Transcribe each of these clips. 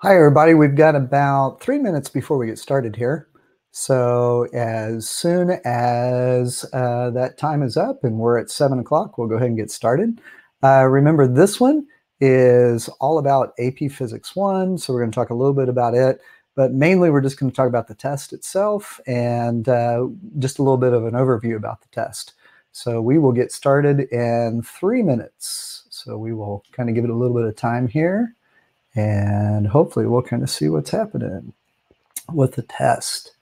Hi, everybody. We've got about three minutes before we get started here. So as soon as uh, that time is up and we're at seven o'clock, we'll go ahead and get started. Uh, remember, this one is all about AP Physics 1. So we're going to talk a little bit about it, but mainly we're just going to talk about the test itself and uh, just a little bit of an overview about the test. So we will get started in three minutes. So we will kind of give it a little bit of time here and hopefully we'll kind of see what's happening with the test.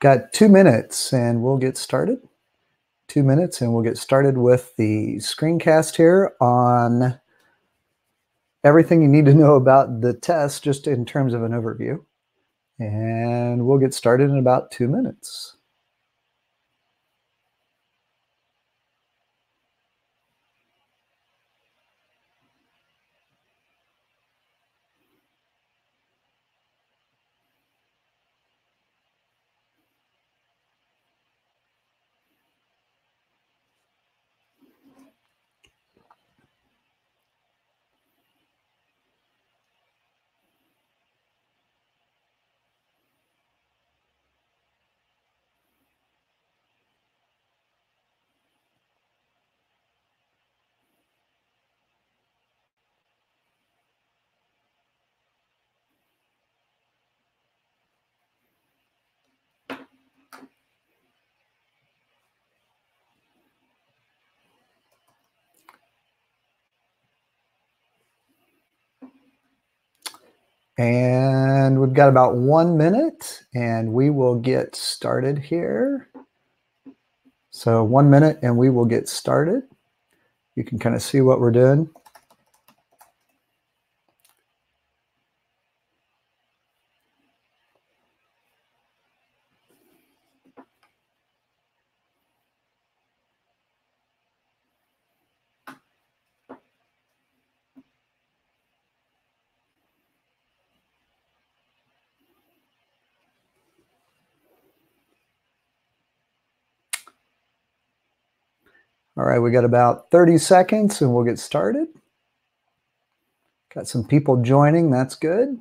Got two minutes and we'll get started two minutes and we'll get started with the screencast here on everything you need to know about the test just in terms of an overview. And we'll get started in about two minutes. And we've got about one minute and we will get started here. So one minute and we will get started. You can kind of see what we're doing. All right, we got about 30 seconds and we'll get started. Got some people joining, that's good.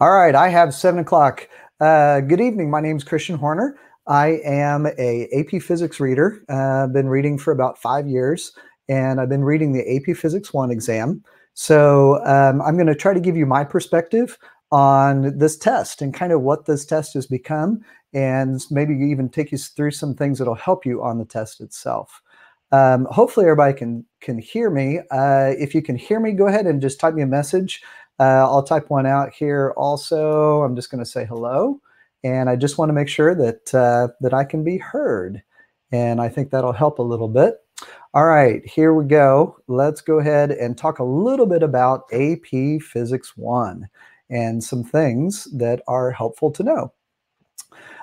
All right, I have seven o'clock. Uh, good evening, my name is Christian Horner. I am a AP Physics reader. I've uh, been reading for about five years, and I've been reading the AP Physics 1 exam. So um, I'm going to try to give you my perspective on this test and kind of what this test has become and maybe even take you through some things that'll help you on the test itself. Um, hopefully everybody can can hear me. Uh, if you can hear me, go ahead and just type me a message. Uh, I'll type one out here also. I'm just going to say hello. And I just want to make sure that, uh, that I can be heard. And I think that'll help a little bit. All right, here we go. Let's go ahead and talk a little bit about AP Physics 1 and some things that are helpful to know.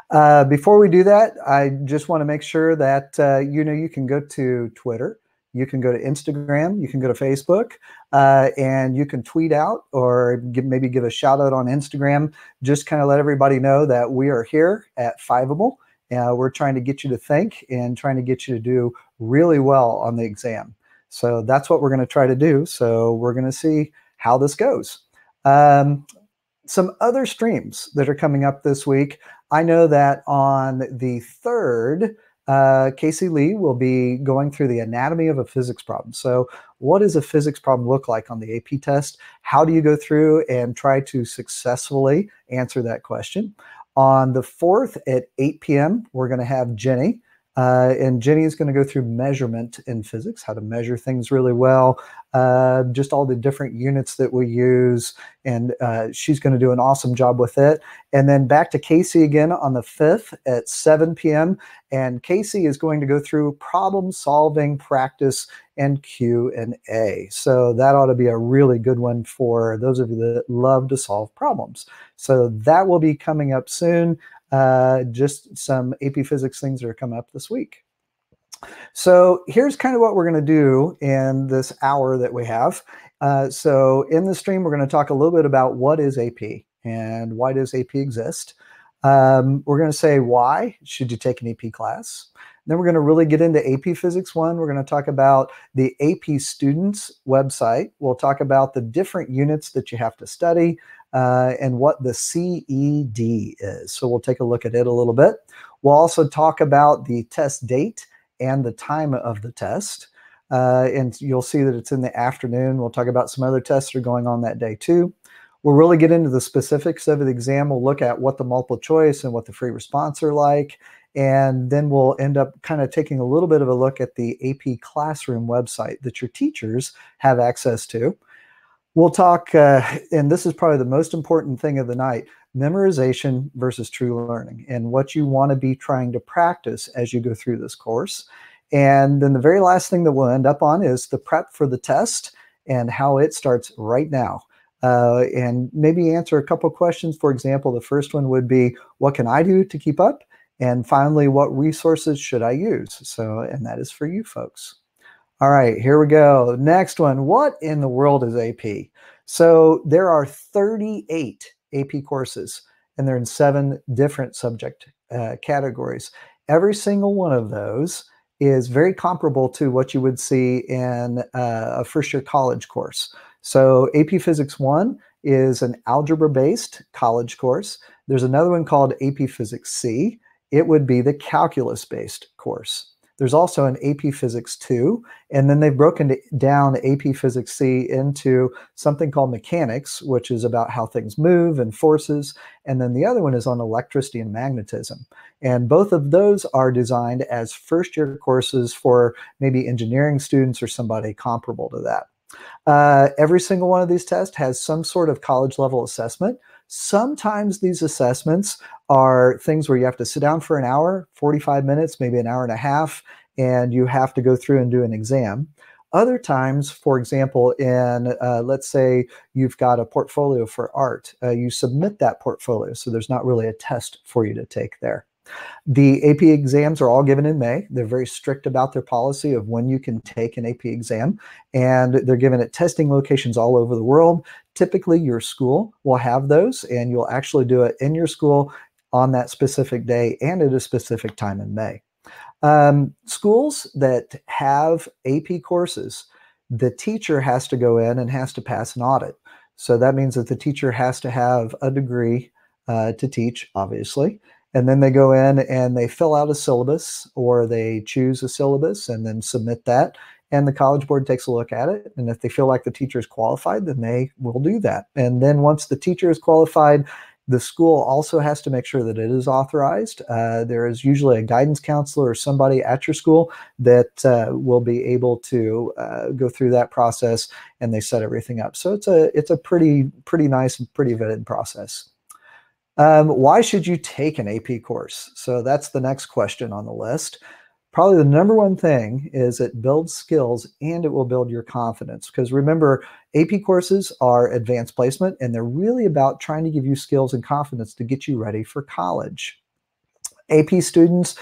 Uh, before we do that, I just want to make sure that uh, you know you can go to Twitter, you can go to Instagram, you can go to Facebook, uh, and you can tweet out or give, maybe give a shout out on Instagram. Just kind of let everybody know that we are here at Fiveable uh, we're trying to get you to think and trying to get you to do really well on the exam. So that's what we're going to try to do. So we're going to see how this goes. Um, some other streams that are coming up this week. I know that on the 3rd, uh, Casey Lee will be going through the anatomy of a physics problem. So what does a physics problem look like on the AP test? How do you go through and try to successfully answer that question? On the 4th at 8 p.m., we're going to have Jenny Uh, and Jenny is going to go through measurement in physics, how to measure things really well, uh, just all the different units that we use. And uh, she's going to do an awesome job with it. And then back to Casey again on the 5th at 7 p.m. And Casey is going to go through problem solving practice and Q&A. So that ought to be a really good one for those of you that love to solve problems. So that will be coming up soon uh, just some AP Physics things that are coming up this week. So here's kind of what we're going to do in this hour that we have. Uh, so in the stream, we're going to talk a little bit about what is AP and why does AP exist. Um, we're going to say why should you take an AP class. Then we're going to really get into AP Physics 1. We're going to talk about the AP Students website. We'll talk about the different units that you have to study uh, and what the CED is. So we'll take a look at it a little bit. We'll also talk about the test date and the time of the test. Uh, and you'll see that it's in the afternoon. We'll talk about some other tests that are going on that day too. We'll really get into the specifics of the exam. We'll look at what the multiple choice and what the free response are like. And then we'll end up kind of taking a little bit of a look at the AP Classroom website that your teachers have access to. We'll talk, uh, and this is probably the most important thing of the night memorization versus true learning, and what you want to be trying to practice as you go through this course. And then the very last thing that we'll end up on is the prep for the test and how it starts right now. Uh, and maybe answer a couple questions. For example, the first one would be, what can I do to keep up? And finally, what resources should I use? So, and that is for you folks. All right, here we go. Next one. What in the world is AP? So there are 38 AP courses, and they're in seven different subject uh, categories. Every single one of those is very comparable to what you would see in uh, a first year college course. So AP Physics 1 is an algebra based college course. There's another one called AP Physics C. It would be the calculus based course. There's also an AP Physics 2, and then they've broken down AP Physics C into something called mechanics, which is about how things move and forces, and then the other one is on electricity and magnetism. And both of those are designed as first year courses for maybe engineering students or somebody comparable to that. Uh, every single one of these tests has some sort of college level assessment. Sometimes these assessments are things where you have to sit down for an hour, 45 minutes, maybe an hour and a half, and you have to go through and do an exam. Other times, for example, in uh, let's say you've got a portfolio for art, uh, you submit that portfolio, so there's not really a test for you to take there. The AP exams are all given in May. They're very strict about their policy of when you can take an AP exam, and they're given at testing locations all over the world. Typically, your school will have those, and you'll actually do it in your school on that specific day and at a specific time in May. Um, schools that have AP courses, the teacher has to go in and has to pass an audit. So that means that the teacher has to have a degree uh, to teach, obviously. And then they go in and they fill out a syllabus or they choose a syllabus and then submit that. And the College Board takes a look at it. And if they feel like the teacher is qualified, then they will do that. And then once the teacher is qualified, the school also has to make sure that it is authorized. Uh, there is usually a guidance counselor or somebody at your school that uh, will be able to uh, go through that process, and they set everything up. So it's a it's a pretty pretty nice and pretty vetted process. Um, why should you take an AP course? So that's the next question on the list. Probably the number one thing is it builds skills and it will build your confidence. Because remember, AP courses are advanced placement and they're really about trying to give you skills and confidence to get you ready for college. AP students,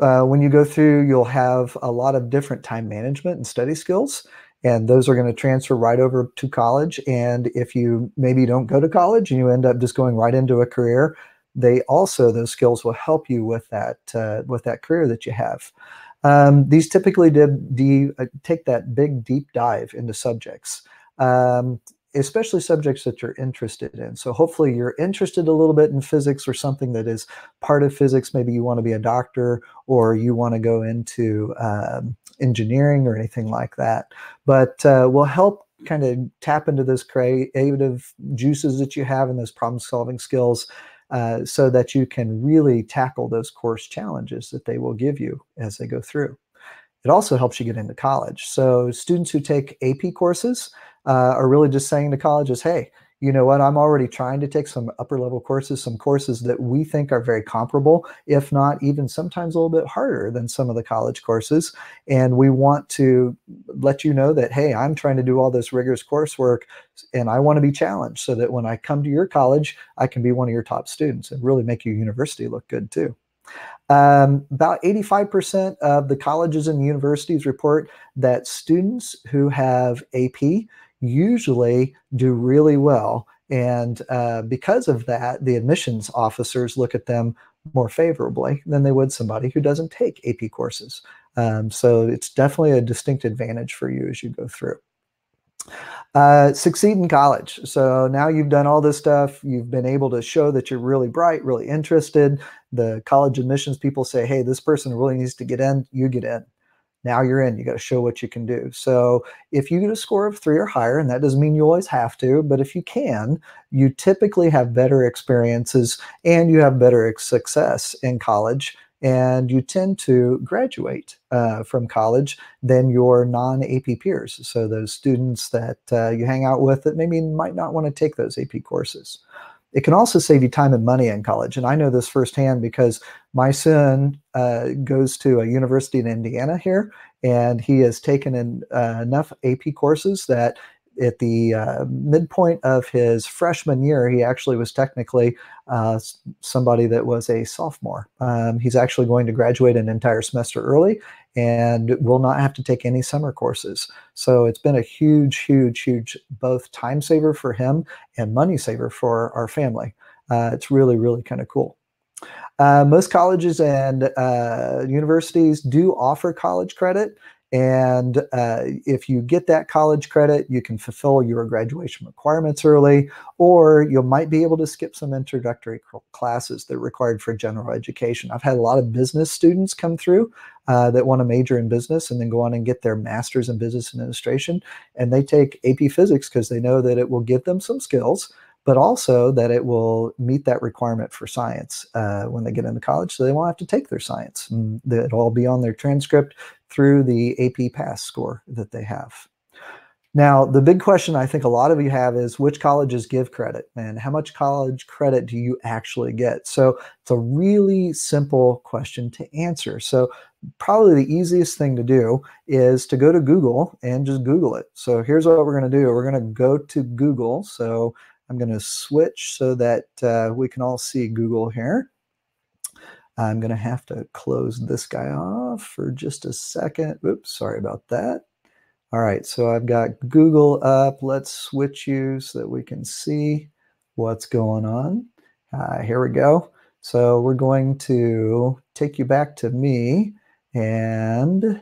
uh, when you go through, you'll have a lot of different time management and study skills and those are going to transfer right over to college. And if you maybe don't go to college and you end up just going right into a career, they also those skills will help you with that uh, with that career that you have. Um, these typically did de- uh, take that big deep dive into subjects. Um, especially subjects that you're interested in. So hopefully you're interested a little bit in physics or something that is part of physics. Maybe you want to be a doctor or you want to go into um, engineering or anything like that. But uh, will help kind of tap into those creative juices that you have and those problem solving skills. uh, so that you can really tackle those course challenges that they will give you as they go through. It also helps you get into college. So students who take AP courses uh, are really just saying to colleges, hey, you know what, I'm already trying to take some upper level courses, some courses that we think are very comparable, if not even sometimes a little bit harder than some of the college courses. And we want to let you know that, hey, I'm trying to do all this rigorous coursework and I want to be challenged so that when I come to your college, I can be one of your top students and really make your university look good too. Um, about 85% of the colleges and universities report that students who have AP usually do really well. And uh, because of that, the admissions officers look at them more favorably than they would somebody who doesn't take AP courses. Um, so it's definitely a distinct advantage for you as you go through. Uh, succeed in college. So now you've done all this stuff. You've been able to show that you're really bright, really interested. The college admissions people say, hey, this person really needs to get in. You get in now you're in. You got to show what you can do. So if you get a score of three or higher, and that doesn't mean you always have to, but if you can, you typically have better experiences and you have better success in college. And you tend to graduate uh, from college than your non AP peers. So, those students that uh, you hang out with that maybe might not want to take those AP courses. It can also save you time and money in college. And I know this firsthand because my son uh, goes to a university in Indiana here, and he has taken in, uh, enough AP courses that at the uh, midpoint of his freshman year, he actually was technically uh, somebody that was a sophomore. Um, he's actually going to graduate an entire semester early and will not have to take any summer courses. So it's been a huge, huge, huge both time saver for him and money saver for our family. Uh, it's really, really kind of cool. Uh, most colleges and uh, universities do offer college credit. And uh, if you get that college credit, you can fulfill your graduation requirements early, or you might be able to skip some introductory classes that are required for general education. I've had a lot of business students come through uh, that want to major in business and then go on and get their master's in business administration. And they take AP physics because they know that it will give them some skills but also that it will meet that requirement for science uh, when they get into college. So they won't have to take their science. And it'll all be on their transcript through the AP pass score that they have. Now, the big question I think a lot of you have is which colleges give credit and how much college credit do you actually get? So it's a really simple question to answer. So probably the easiest thing to do is to go to Google and just Google it. So here's what we're going to do. We're going to go to Google. So I'm going to switch so that uh, we can all see Google here. I'm going to have to close this guy off for just a second. Oops, sorry about that. All right, so I've got Google up. Let's switch you so that we can see what's going on. Uh, here we go. So we're going to take you back to me. And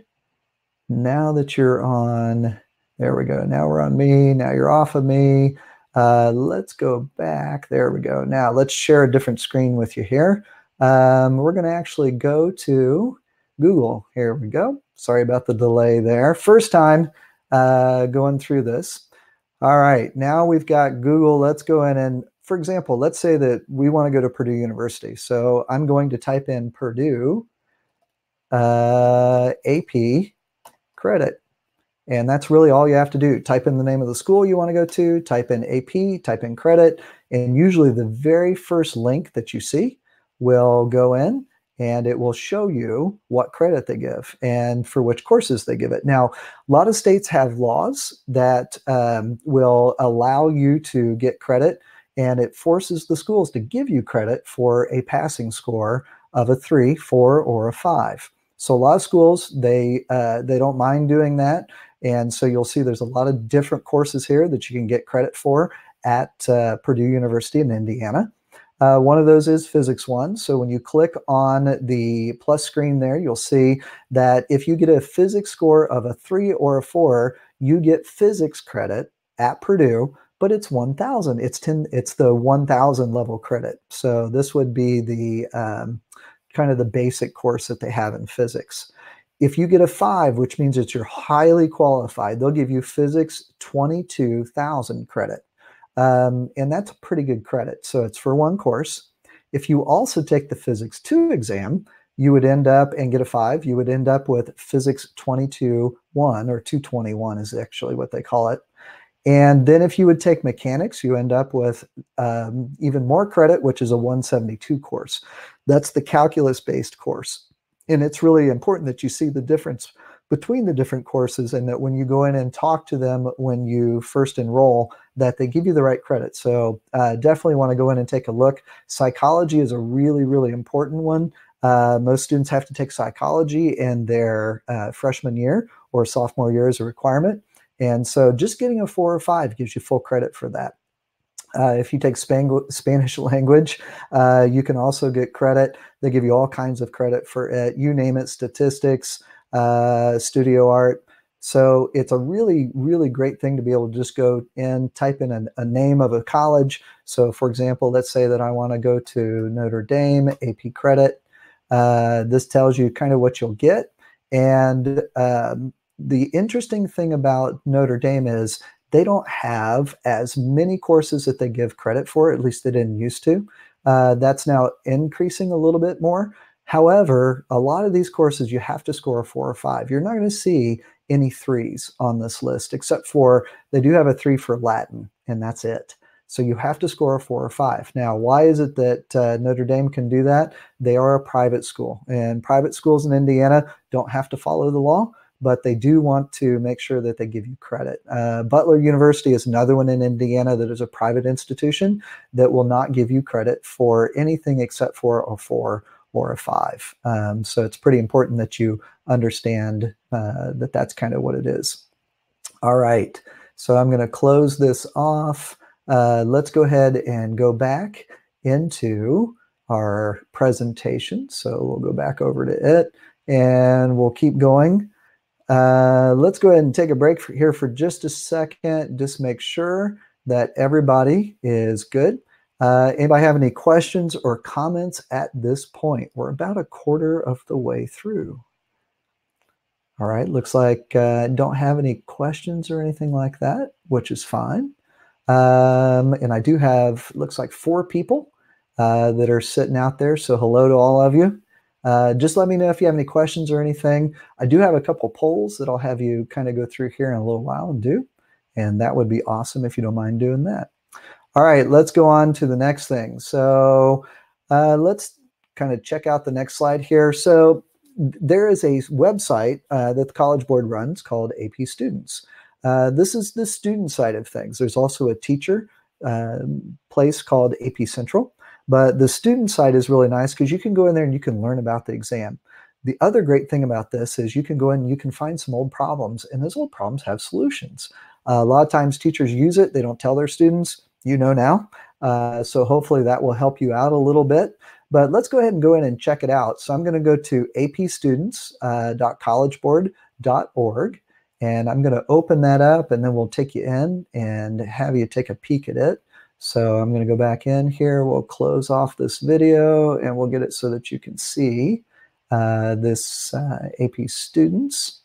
now that you're on, there we go. Now we're on me. Now you're off of me. Uh, let's go back. There we go. Now let's share a different screen with you here. Um, we're going to actually go to Google. Here we go. Sorry about the delay there. First time uh, going through this. All right, now we've got Google. Let's go in and, for example, let's say that we want to go to Purdue University. So I'm going to type in Purdue uh, AP credit. And that's really all you have to do. Type in the name of the school you want to go to, type in AP, type in credit, and usually the very first link that you see will go in and it will show you what credit they give and for which courses they give it. Now, a lot of states have laws that um, will allow you to get credit, and it forces the schools to give you credit for a passing score of a three, four, or a five. So a lot of schools they uh, they don't mind doing that. And so you'll see there's a lot of different courses here that you can get credit for at uh, Purdue University in Indiana. Uh, one of those is Physics 1. So when you click on the plus screen there, you'll see that if you get a physics score of a 3 or a 4, you get physics credit at Purdue, but it's 1,000. It's 10. It's the 1,000 level credit. So this would be the um, kind of the basic course that they have in physics. If you get a five, which means that you're highly qualified, they'll give you physics 22,000 credit. Um, and that's a pretty good credit. So it's for one course. If you also take the Physics 2 exam, you would end up and get a five, you would end up with Physics 22 1 or 221 is actually what they call it. And then if you would take mechanics, you end up with um, even more credit, which is a 172 course. That's the calculus-based course. And it's really important that you see the difference between the different courses and that when you go in and talk to them when you first enroll, that they give you the right credit. So uh, definitely want to go in and take a look. Psychology is a really, really important one. Uh, most students have to take psychology in their uh, freshman year or sophomore year as a requirement. And so just getting a four or five gives you full credit for that. Uh, if you take Spang Spanish language, uh, you can also get credit. They give you all kinds of credit for it. You name it, statistics, uh, studio art. So it's a really, really great thing to be able to just go and type in a, a name of a college. So for example, let's say that I want to go to Notre Dame, AP credit. Uh, this tells you kind of what you'll get. And um, the interesting thing about Notre Dame is they don't have as many courses that they give credit for, at least they didn't used to. Uh, that's now increasing a little bit more. However, a lot of these courses you have to score a four or five. You're not going to see any threes on this list, except for they do have a three for Latin, and that's it. So you have to score a four or five. Now, why is it that uh, Notre Dame can do that? They are a private school, and private schools in Indiana don't have to follow the law but they do want to make sure that they give you credit. Uh, Butler University is another one in Indiana that is a private institution that will not give you credit for anything except for a four or a five. Um, so it's pretty important that you understand uh, that that's kind of what it is. All right, so I'm going to close this off. Uh, let's go ahead and go back into our presentation. So we'll go back over to it and we'll keep going. Uh, let's go ahead and take a break for, here for just a second. Just make sure that everybody is good. Uh, anybody have any questions or comments at this point? We're about a quarter of the way through. All right, looks like uh, don't have any questions or anything like that, which is fine. Um, and I do have, looks like four people uh, that are sitting out there. So hello to all of you. Uh, just let me know if you have any questions or anything. I do have a couple polls that I'll have you kind of go through here in a little while and do. And that would be awesome if you don't mind doing that. All right, let's go on to the next thing. So uh, let's kind of check out the next slide here. So there is a website uh, that the College Board runs called AP Students. Uh, this is the student side of things. There's also a teacher um, place called AP Central. But the student side is really nice because you can go in there and you can learn about the exam. The other great thing about this is you can go in and you can find some old problems, and those old problems have solutions. Uh, a lot of times teachers use it, they don't tell their students, you know now. Uh, so hopefully that will help you out a little bit. But let's go ahead and go in and check it out. So I'm going to go to apstudents.collegeboard.org uh, and I'm going to open that up and then we'll take you in and have you take a peek at it. So I'm going to go back in here. We'll close off this video and we'll get it so that you can see uh, this uh, AP students.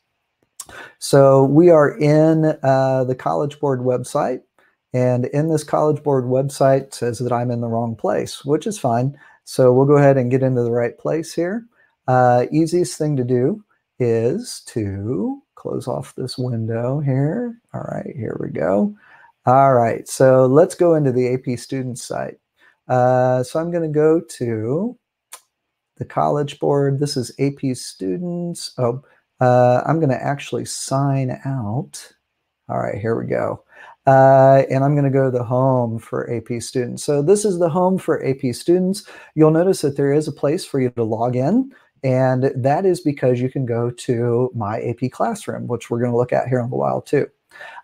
So we are in uh, the College Board website. And in this College Board website says that I'm in the wrong place, which is fine. So we'll go ahead and get into the right place here. Uh, easiest thing to do is to close off this window here. All right, here we go. All right, so let's go into the AP Students site. Uh, so I'm going to go to the College Board. This is AP Students. Oh, uh, I'm going to actually sign out. All right, here we go. Uh, and I'm going to go to the home for AP Students. So this is the home for AP Students. You'll notice that there is a place for you to log in. And that is because you can go to my AP Classroom, which we're going to look at here in a while too.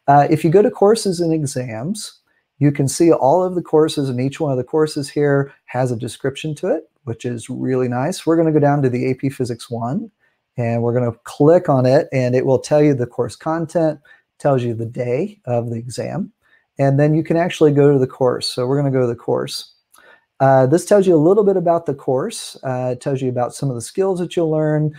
Uh, if you go to courses and exams, you can see all of the courses and each one of the courses here has a description to it, which is really nice. We're going to go down to the AP Physics 1 and we're going to click on it and it will tell you the course content, tells you the day of the exam, and then you can actually go to the course. So we're going to go to the course. Uh, this tells you a little bit about the course. Uh, it tells you about some of the skills that you'll learn,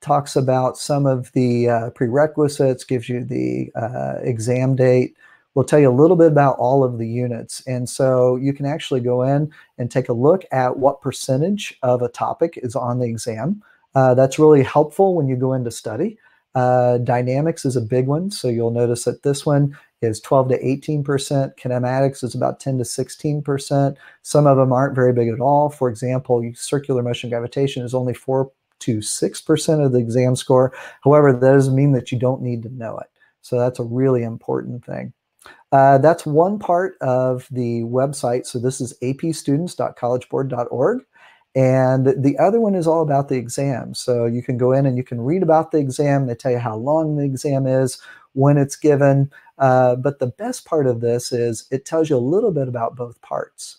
talks about some of the uh, prerequisites, gives you the uh, exam date, will tell you a little bit about all of the units. And so you can actually go in and take a look at what percentage of a topic is on the exam. Uh, that's really helpful when you go into study. Uh, dynamics is a big one. So you'll notice that this one is 12 to 18%. Kinematics is about 10 to 16%. Some of them aren't very big at all. For example, circular motion gravitation is only 4 to 6% of the exam score. However, that doesn't mean that you don't need to know it. So that's a really important thing. Uh, that's one part of the website. So this is apstudents.collegeboard.org. And the other one is all about the exam. So you can go in and you can read about the exam. They tell you how long the exam is, when it's given. Uh, but the best part of this is it tells you a little bit about both parts.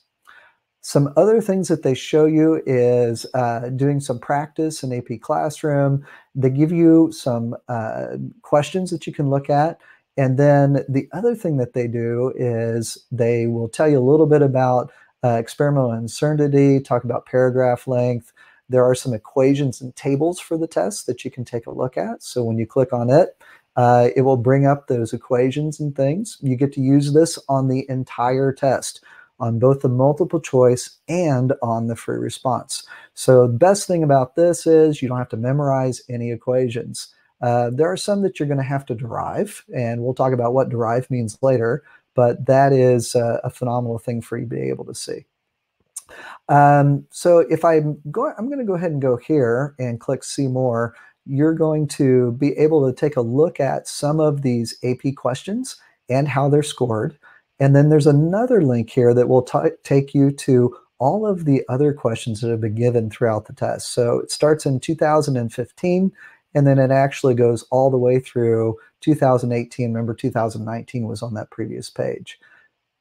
Some other things that they show you is uh, doing some practice in AP Classroom. They give you some uh, questions that you can look at. And then the other thing that they do is they will tell you a little bit about uh, experimental uncertainty, talk about paragraph length. There are some equations and tables for the test that you can take a look at. So when you click on it, uh, it will bring up those equations and things. You get to use this on the entire test on both the multiple choice and on the free response. So the best thing about this is you don't have to memorize any equations. Uh, there are some that you're going to have to derive, and we'll talk about what derive means later, but that is a, a phenomenal thing for you to be able to see. Um, so if I'm going, I'm going to go ahead and go here and click see more. You're going to be able to take a look at some of these AP questions and how they're scored. And then there's another link here that will take you to all of the other questions that have been given throughout the test. So it starts in 2015, and then it actually goes all the way through 2018. Remember, 2019 was on that previous page.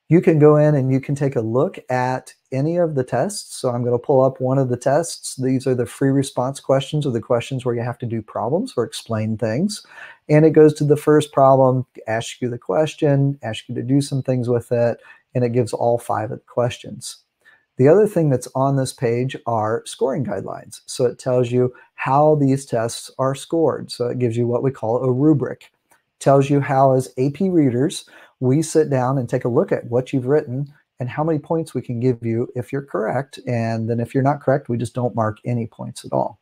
You can go in and you can take a look at any of the tests. So I'm going to pull up one of the tests. These are the free response questions or the questions where you have to do problems or explain things. And it goes to the first problem, asks you the question, asks you to do some things with it, and it gives all five of the questions. The other thing that's on this page are scoring guidelines. So it tells you how these tests are scored. So it gives you what we call a rubric. It tells you how as AP readers, we sit down and take a look at what you've written and how many points we can give you if you're correct. And then if you're not correct, we just don't mark any points at all.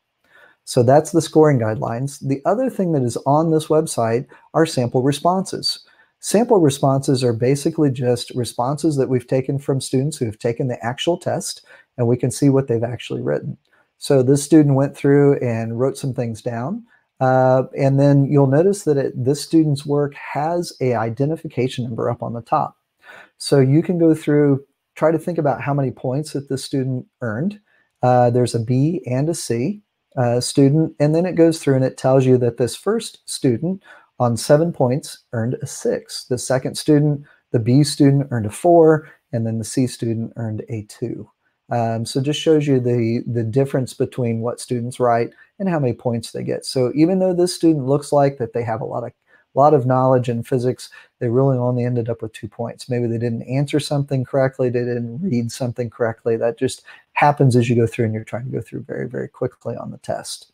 So that's the scoring guidelines. The other thing that is on this website are sample responses. Sample responses are basically just responses that we've taken from students who have taken the actual test, and we can see what they've actually written. So this student went through and wrote some things down. Uh, and then you'll notice that it, this student's work has a identification number up on the top. So you can go through, try to think about how many points that this student earned. Uh, there's a B and a C uh, student, and then it goes through and it tells you that this first student on seven points earned a six. The second student, the B student earned a four, and then the C student earned a two. Um, so just shows you the, the difference between what students write and how many points they get. So even though this student looks like that they have a lot of a lot of knowledge in physics, they really only ended up with two points. Maybe they didn't answer something correctly, they didn't read something correctly. That just happens as you go through and you're trying to go through very, very quickly on the test.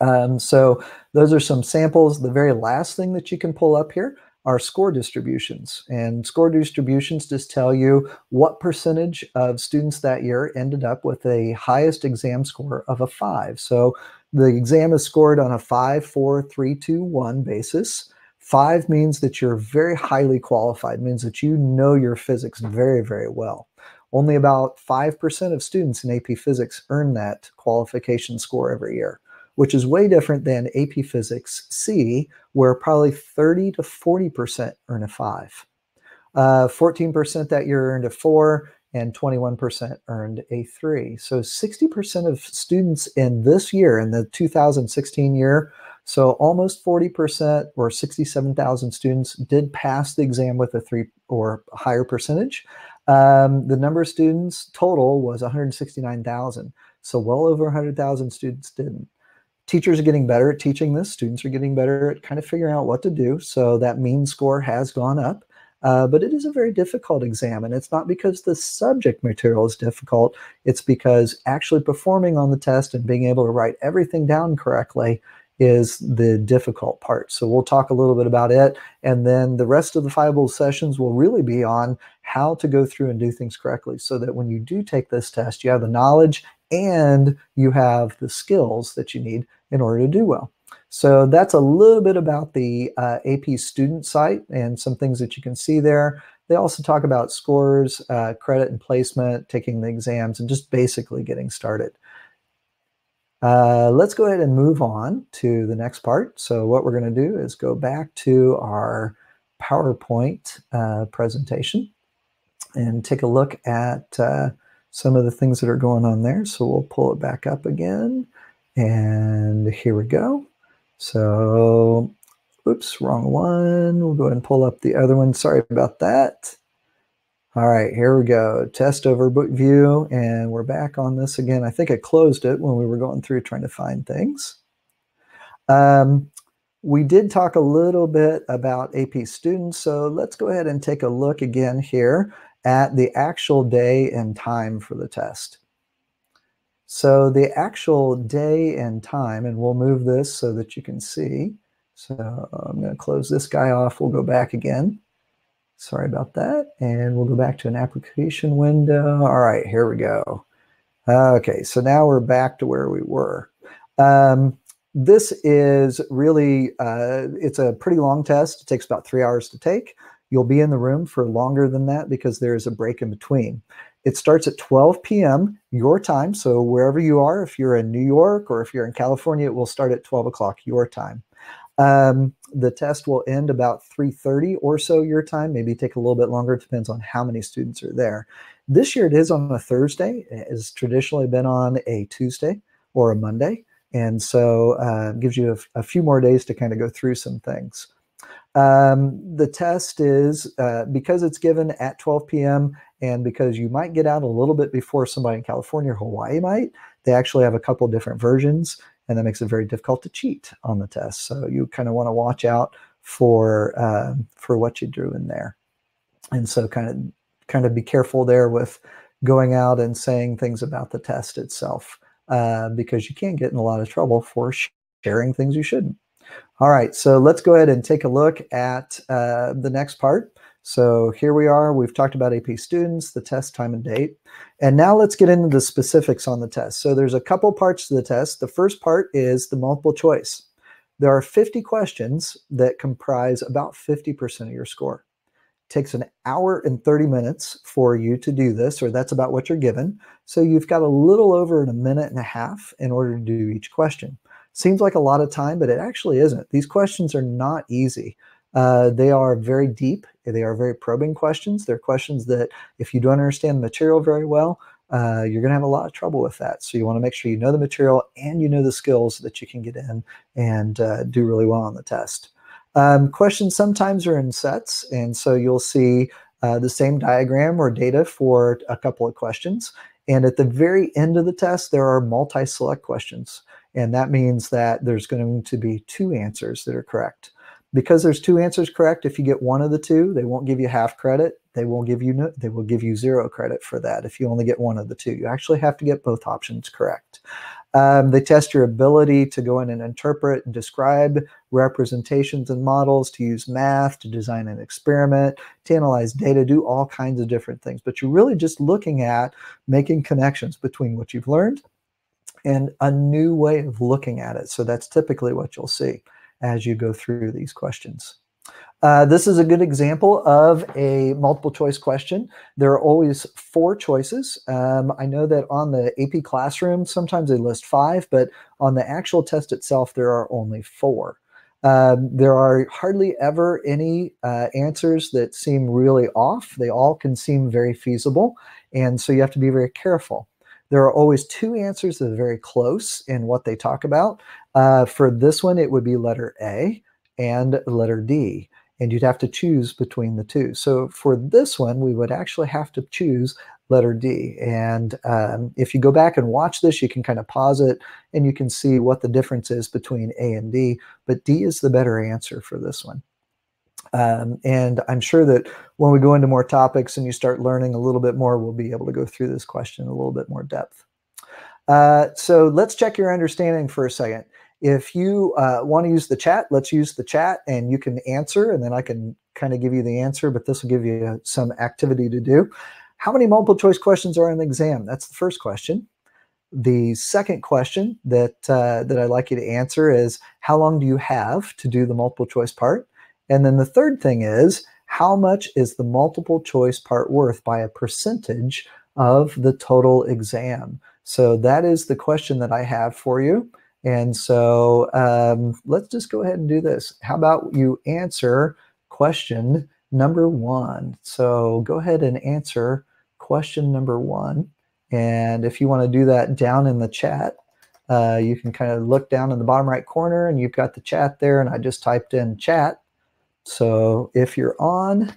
Um, so those are some samples. The very last thing that you can pull up here are score distributions. And score distributions just tell you what percentage of students that year ended up with a highest exam score of a five. So the exam is scored on a five, four, three, two, one basis. Five means that you're very highly qualified, means that you know your physics very, very well. Only about 5% of students in AP Physics earn that qualification score every year, which is way different than AP Physics C, where probably 30 to 40% earn a five. 14% uh, that year earned a four, and 21% earned a three. So 60% of students in this year, in the 2016 year, so almost 40% or 67,000 students did pass the exam with a three or higher percentage. Um, the number of students total was 169,000. So well over 100,000 students didn't. Teachers are getting better at teaching this. Students are getting better at kind of figuring out what to do. So that mean score has gone up. Uh, but it is a very difficult exam, and it's not because the subject material is difficult. It's because actually performing on the test and being able to write everything down correctly is the difficult part. So we'll talk a little bit about it. And then the rest of the Five sessions will really be on how to go through and do things correctly so that when you do take this test, you have the knowledge and you have the skills that you need in order to do well. So that's a little bit about the uh, AP student site and some things that you can see there. They also talk about scores, uh, credit and placement, taking the exams, and just basically getting started. Uh, let's go ahead and move on to the next part. So what we're going to do is go back to our PowerPoint uh, presentation and take a look at uh, some of the things that are going on there. So we'll pull it back up again. And here we go. So Oops, wrong one. We'll go ahead and pull up the other one. Sorry about that. All right, here we go. Test over book view, and we're back on this again. I think I closed it when we were going through trying to find things. Um, we did talk a little bit about AP students, so let's go ahead and take a look again here at the actual day and time for the test. So the actual day and time, and we'll move this so that you can see. So I'm going to close this guy off. We'll go back again. Sorry about that. And we'll go back to an application window. All right, here we go. Okay, so now we're back to where we were. Um, this is really, uh, it's a pretty long test. It takes about three hours to take. You'll be in the room for longer than that because there's a break in between. It starts at 12 p.m. your time. So wherever you are, if you're in New York or if you're in California, it will start at 12 o'clock your time. Um, the test will end about 3.30 or so your time, maybe take a little bit longer. It depends on how many students are there. This year it is on a Thursday. It has traditionally been on a Tuesday or a Monday. And so uh, gives you a, a, few more days to kind of go through some things. Um, the test is, uh, because it's given at 12 p.m. and because you might get out a little bit before somebody in California or Hawaii might, they actually have a couple different versions and that makes it very difficult to cheat on the test. So you kind of want to watch out for uh, for what you drew in there, and so kind of kind of be careful there with going out and saying things about the test itself uh, because you can get in a lot of trouble for sharing things you shouldn't. All right, so let's go ahead and take a look at uh, the next part. So here we are. We've talked about AP students, the test time and date. And now let's get into the specifics on the test. So there's a couple parts to the test. The first part is the multiple choice. There are 50 questions that comprise about 50% of your score. It takes an hour and 30 minutes for you to do this, or that's about what you're given. So you've got a little over a minute and a half in order to do each question. Seems like a lot of time, but it actually isn't. These questions are not easy. Uh, they are very deep. They are very probing questions. They're questions that, if you don't understand the material very well, uh, you're going to have a lot of trouble with that. So you want to make sure you know the material and you know the skills that you can get in and uh, do really well on the test. Um, questions sometimes are in sets, and so you'll see uh, the same diagram or data for a couple of questions. And at the very end of the test, there are multi-select questions. And that means that there's going to be two answers that are correct because there's two answers correct if you get one of the two they won't give you half credit. They will give you no, they will give you zero credit for that if you only get one of the two. You actually have to get both options correct. Um, they test your ability to go in and interpret and describe representations and models to use math to design an experiment to analyze data do all kinds of different things. But you're really just looking at making connections between what you've learned and a new way of looking at it. So that's typically what you'll see as you go through these questions. Uh, this is a good example of a multiple choice question. There are always four choices. Um, I know that on the AP Classroom, sometimes they list five, but on the actual test itself, there are only four. Um, there are hardly ever any uh, answers that seem really off. They all can seem very feasible, and so you have to be very careful. There are always two answers that are very close in what they talk about. Uh, for this one, it would be letter A and letter D, and you'd have to choose between the two. So for this one, we would actually have to choose letter D. And um, if you go back and watch this, you can kind of pause it and you can see what the difference is between A and D, but D is the better answer for this one. Um, and I'm sure that when we go into more topics and you start learning a little bit more, we'll be able to go through this question a little bit more depth. Uh, so let's check your understanding for a second. If you uh, want to use the chat, let's use the chat and you can answer, and then I can kind of give you the answer, but this will give you some activity to do. How many multiple choice questions are in the exam? That's the first question. The second question that uh, that I'd like you to answer is how long do you have to do the multiple choice part? And then the third thing is how much is the multiple choice part worth by a percentage of the total exam? So that is the question that I have for you. And so um, let's just go ahead and do this. How about you answer question number one? So go ahead and answer question number one. And if you want to do that down in the chat, uh, you can kind of look down in the bottom right corner and you've got the chat there. And I just typed in chat. So if you're on,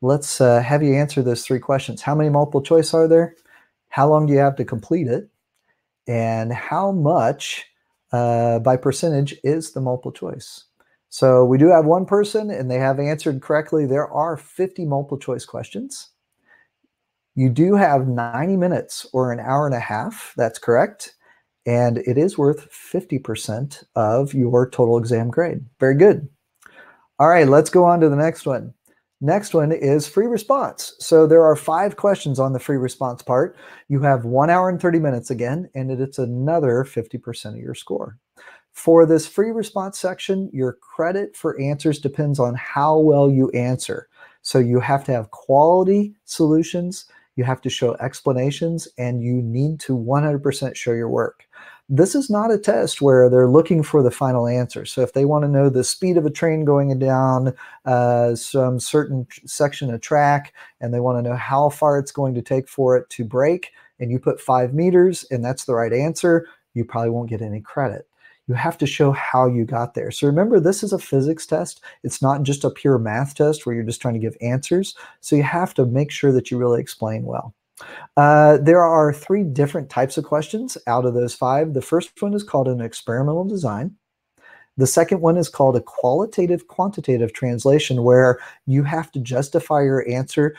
let's uh, have you answer those three questions. How many multiple choice are there? How long do you have to complete it? And how much uh, by percentage is the multiple choice? So we do have one person and they have answered correctly. There are 50 multiple choice questions. You do have 90 minutes or an hour and a half. That's correct. And it is worth 50% of your total exam grade. Very good. All right, let's go on to the next one. Next one is free response. So there are five questions on the free response part. You have one hour and 30 minutes again, and it's another 50% of your score. For this free response section, your credit for answers depends on how well you answer. So you have to have quality solutions, you have to show explanations, and you need to 100% show your work this is not a test where they're looking for the final answer. So if they want to know the speed of a train going down uh, some certain section of track, and they want to know how far it's going to take for it to break, and you put five meters, and that's the right answer, you probably won't get any credit. You have to show how you got there. So remember, this is a physics test. It's not just a pure math test where you're just trying to give answers. So you have to make sure that you really explain well. Uh, there are three different types of questions out of those five. The first one is called an experimental design. The second one is called a qualitative quantitative translation, where you have to justify your answer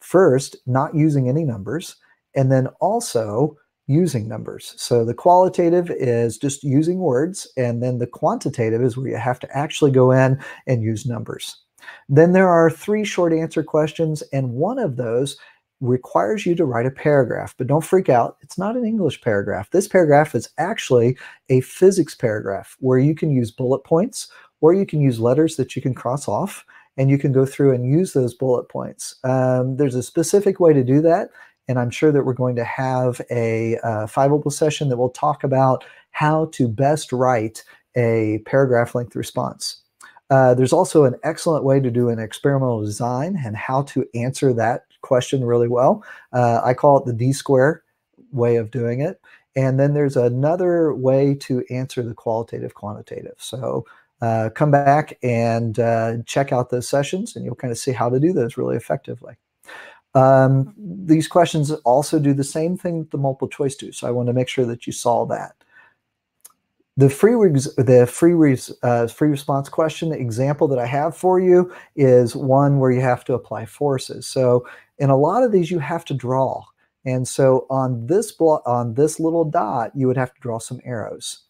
first, not using any numbers, and then also using numbers. So the qualitative is just using words, and then the quantitative is where you have to actually go in and use numbers. Then there are three short answer questions, and one of those requires you to write a paragraph, but don't freak out. It's not an English paragraph. This paragraph is actually a physics paragraph where you can use bullet points or you can use letters that you can cross off and you can go through and use those bullet points. Um, there's a specific way to do that. And I'm sure that we're going to have a uh, Fiveable session that will talk about how to best write a paragraph length response. Uh, there's also an excellent way to do an experimental design and how to answer that question really well. Uh, I call it the D square way of doing it. And then there's another way to answer the qualitative quantitative. So uh, come back and uh, check out those sessions and you'll kind of see how to do those really effectively. Um, these questions also do the same thing that the multiple choice do. So I want to make sure that you saw that. The free the free uh, free response question example that I have for you is one where you have to apply forces. So in a lot of these, you have to draw. And so on this block, on this little dot, you would have to draw some arrows.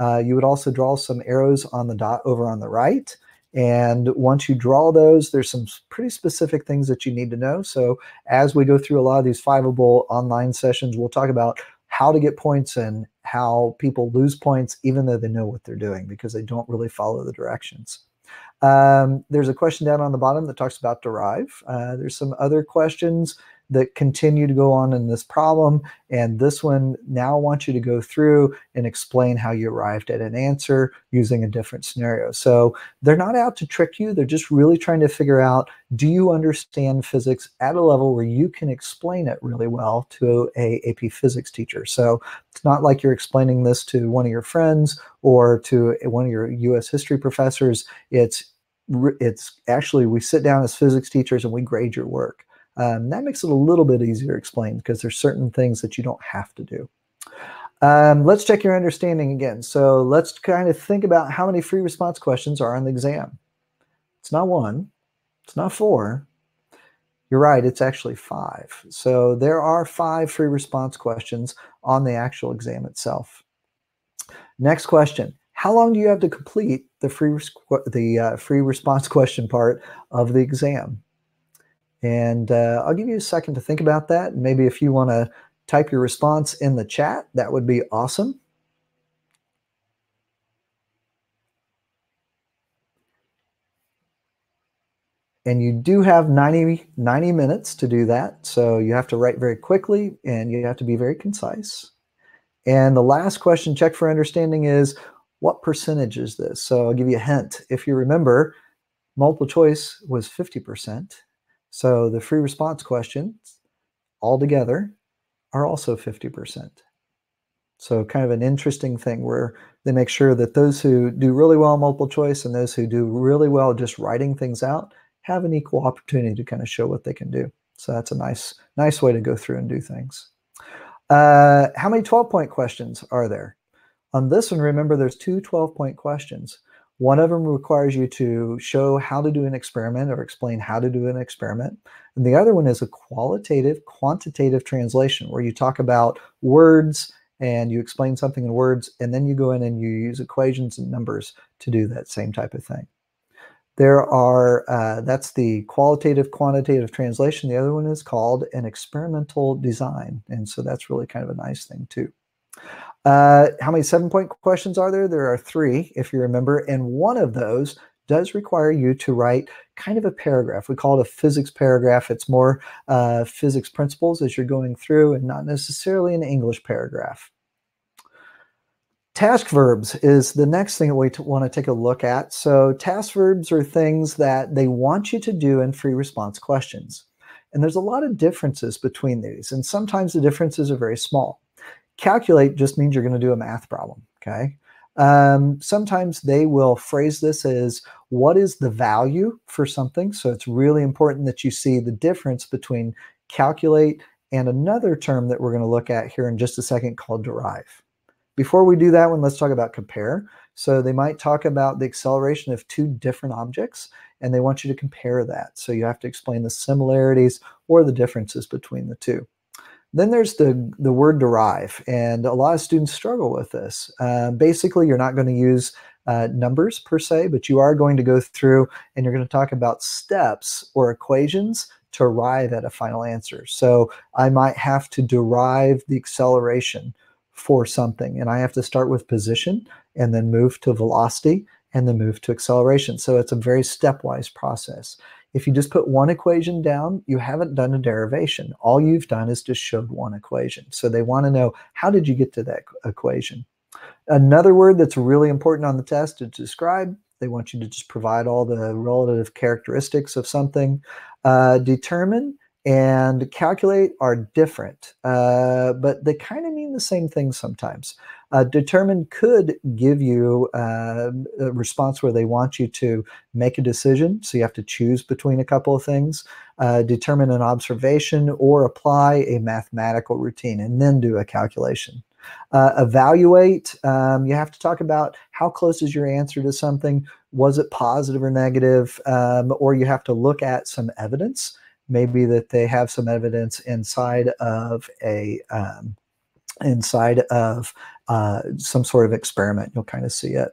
Uh, you would also draw some arrows on the dot over on the right. And once you draw those, there's some pretty specific things that you need to know. So as we go through a lot of these Fiveable online sessions, we'll talk about how to get points and how people lose points even though they know what they're doing because they don't really follow the directions. Um, there's a question down on the bottom that talks about derive. Uh, there's some other questions that continue to go on in this problem. And this one now wants you to go through and explain how you arrived at an answer using a different scenario. So they're not out to trick you. They're just really trying to figure out, do you understand physics at a level where you can explain it really well to a AP physics teacher? So it's not like you're explaining this to one of your friends or to one of your US history professors. It's it's actually we sit down as physics teachers and we grade your work. Um, that makes it a little bit easier to explain because there's certain things that you don't have to do. Um, let's check your understanding again. So let's kind of think about how many free response questions are on the exam. It's not one, it's not four. You're right, it's actually five. So there are five free response questions on the actual exam itself. Next question. How long do you have to complete the free, the uh, free response question part of the exam? And uh, I'll give you a second to think about that. Maybe if you want to type your response in the chat, that would be awesome. And you do have 90, 90 minutes to do that. So you have to write very quickly and you have to be very concise. And the last question, check for understanding, is what percentage is this? So I'll give you a hint. If you remember, multiple choice was 50%. So the free response questions altogether are also 50%. So kind of an interesting thing where they make sure that those who do really well multiple choice and those who do really well just writing things out have an equal opportunity to kind of show what they can do. So that's a nice, nice way to go through and do things. Uh, how many 12 point questions are there? On this one, remember there's two 12 point questions. One of them requires you to show how to do an experiment or explain how to do an experiment. And the other one is a qualitative, quantitative translation where you talk about words and you explain something in words, and then you go in and you use equations and numbers to do that same type of thing. There are, uh, that's the qualitative quantitative translation. The other one is called an experimental design. And so that's really kind of a nice thing too. Uh, how many seven point questions are there? There are three, if you remember. And one of those does require you to write kind of a paragraph. We call it a physics paragraph. It's more uh, physics principles as you're going through and not necessarily an English paragraph. Task verbs is the next thing that we want to take a look at. So task verbs are things that they want you to do in free response questions. And there's a lot of differences between these. And sometimes the differences are very small. Calculate just means you're going to do a math problem, okay? Um, sometimes they will phrase this as what is the value for something? So it's really important that you see the difference between calculate and another term that we're going to look at here in just a second called derive. Before we do that one, let's talk about compare. So they might talk about the acceleration of two different objects, and they want you to compare that. So you have to explain the similarities or the differences between the two. Then there's the, the word derive, and a lot of students struggle with this. Uh, basically, you're not going to use uh, numbers per se, but you are going to go through and you're going to talk about steps or equations to arrive at a final answer. So I might have to derive the acceleration for something. And I have to start with position and then move to velocity and then move to acceleration. So it's a very stepwise process. If you just put one equation down, you haven't done a derivation. All you've done is just showed one equation. So they want to know, how did you get to that equation? Another word that's really important on the test to describe, they want you to just provide all the relative characteristics of something. Uh, determine and calculate are different, uh, but they kind of mean the same thing sometimes. Uh, determine could give you uh, a response where they want you to make a decision, so you have to choose between a couple of things. Uh, determine an observation or apply a mathematical routine and then do a calculation. Uh, evaluate, um, you have to talk about how close is your answer to something. Was it positive or negative? Um, or you have to look at some evidence maybe that they have some evidence inside of a um, inside of uh, some sort of experiment. You'll kind of see it.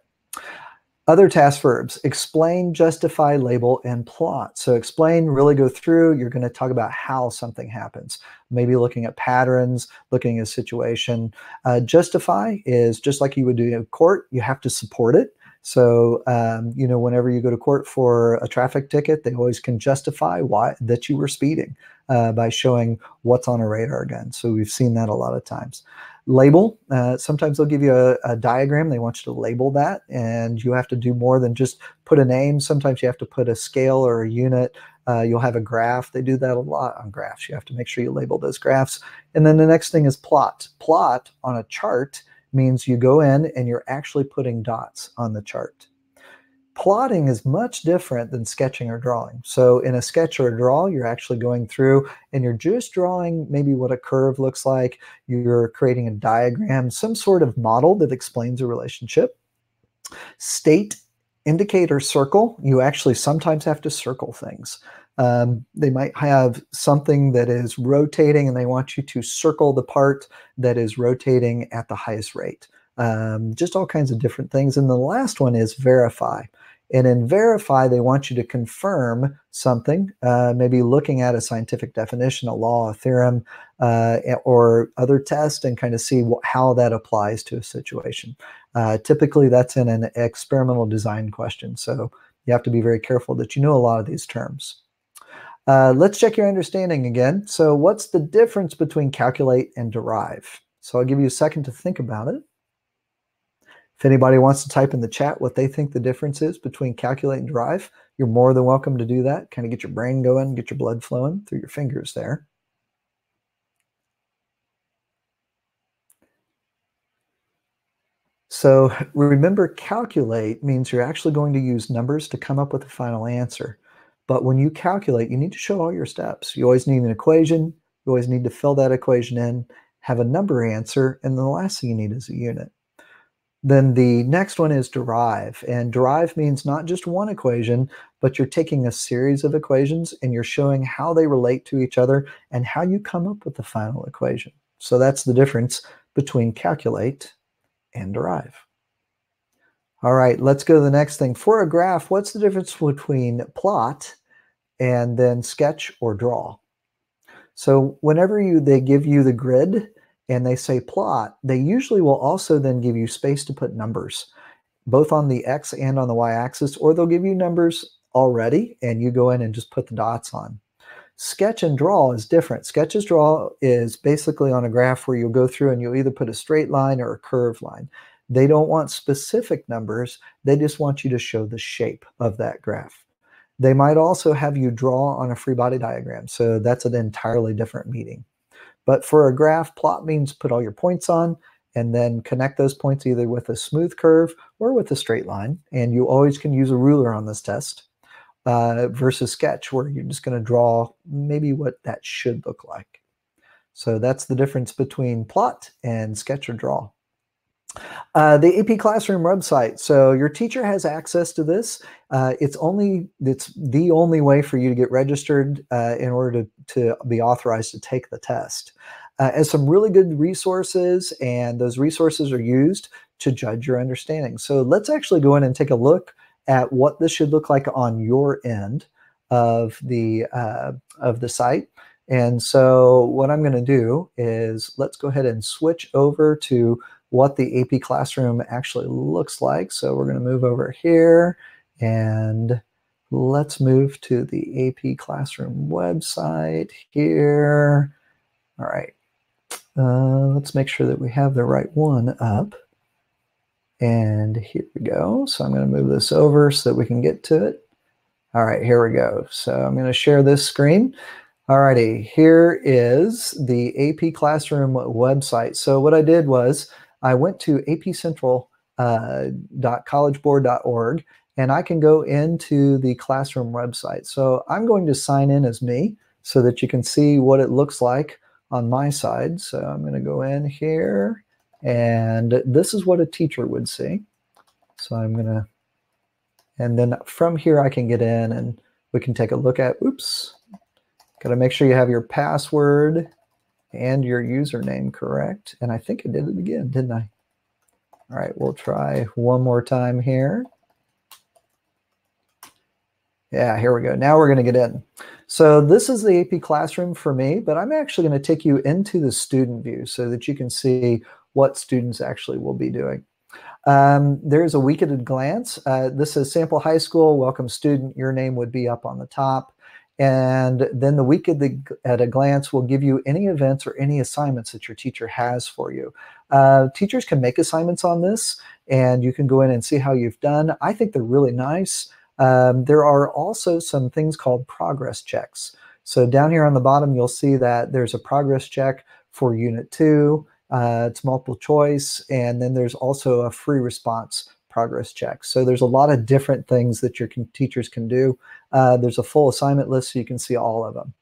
Other task verbs, explain, justify, label, and plot. So explain, really go through, you're gonna talk about how something happens. Maybe looking at patterns, looking at a situation. Uh, justify is just like you would do in court, you have to support it. So, um, you know, whenever you go to court for a traffic ticket, they always can justify why that you were speeding uh, by showing what's on a radar gun. So we've seen that a lot of times. Label, uh, sometimes they'll give you a, a, diagram. They want you to label that, and you have to do more than just put a name. Sometimes you have to put a scale or a unit. Uh, you'll have a graph. They do that a lot on graphs. You have to make sure you label those graphs. And then the next thing is plot. Plot on a chart means you go in and you're actually putting dots on the chart. Plotting is much different than sketching or drawing. So in a sketch or a draw, you're actually going through and you're just drawing maybe what a curve looks like. You're creating a diagram, some sort of model that explains a relationship. State, indicator circle, you actually sometimes have to circle things. Um, they might have something that is rotating and they want you to circle the part that is rotating at the highest rate. um, just all kinds of different things. And the last one is verify. And in verify, they want you to confirm something, uh, maybe looking at a scientific definition, a law, a theorem, uh, or other test, and kind of see how that applies to a situation. Uh, typically, that's in an experimental design question. So you have to be very careful that you know a lot of these terms. Uh, let's check your understanding again. So what's the difference between calculate and derive? So I'll give you a second to think about it. If anybody wants to type in the chat what they think the difference is between calculate and derive, you're more than welcome to do that. Kind of get your brain going, get your blood flowing through your fingers there. So remember, calculate means you're actually going to use numbers to come up with a final answer. But when you calculate, you need to show all your steps. You always need an equation. You always need to fill that equation in, have a number answer, and the last thing you need is a unit. Then the next one is derive. And derive means not just one equation, but you're taking a series of equations and you're showing how they relate to each other and how you come up with the final equation. So that's the difference between calculate and derive. All right, let's go to the next thing. For a graph, what's the difference between plot and then sketch or draw? So whenever you they give you the grid, and they say plot, they usually will also then give you space to put numbers, both on the X and on the Y axis, or they'll give you numbers already and you go in and just put the dots on. Sketch and draw is different. Sketches draw is basically on a graph where you'll go through and you'll either put a straight line or a curved line. They don't want specific numbers. They just want you to show the shape of that graph. They might also have you draw on a free body diagram. So that's an entirely different meeting. But for a graph, plot means put all your points on and then connect those points either with a smooth curve or with a straight line. And you always can use a ruler on this test uh, versus sketch where you're just going to draw maybe what that should look like. So that's the difference between plot and sketch or draw. Uh, the AP Classroom website. So your teacher has access to this. Uh, it's only it's the only way for you to get registered uh, in order to, to be authorized to take the test. Uh, and some really good resources, and those resources are used to judge your understanding. So let's actually go in and take a look at what this should look like on your end of the uh, of the site. And so what I'm going to do is let's go ahead and switch over to what the AP Classroom actually looks like. So we're going to move over here and let's move to the AP Classroom website here. All right. Uh, let's make sure that we have the right one up. And here we go. So I'm going to move this over so that we can get to it. All right, here we go. So I'm going to share this screen. All righty, here is the AP Classroom website. So what I did was I went to apcentral.collegeboard.org uh, and I can go into the classroom website. So I'm going to sign in as me so that you can see what it looks like on my side. So I'm going to go in here and this is what a teacher would see. So I'm going to, and then from here I can get in and we can take a look at, oops, got to make sure you have your password and your username correct. And I think I did it again, didn't I? All right, we'll try one more time here. Yeah, here we go. Now we're going to get in. So this is the AP Classroom for me, but I'm actually going to take you into the student view so that you can see what students actually will be doing. Um, there's a week at a glance. Uh, this is Sample High School. Welcome student. Your name would be up on the top. And then the week at, a glance will give you any events or any assignments that your teacher has for you. Uh, teachers can make assignments on this and you can go in and see how you've done. I think they're really nice. Um, there are also some things called progress checks. So down here on the bottom, you'll see that there's a progress check for unit two. Uh, it's multiple choice. And then there's also a free response progress checks. So there's a lot of different things that your teachers can do. Uh, there's a full assignment list so you can see all of them.